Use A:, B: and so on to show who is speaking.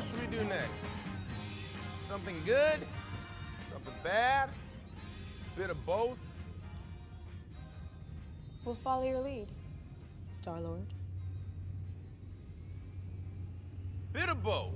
A: What should we do next? Something good? Something bad? Bit of both?
B: We'll follow your lead, Star Lord.
A: Bit of both.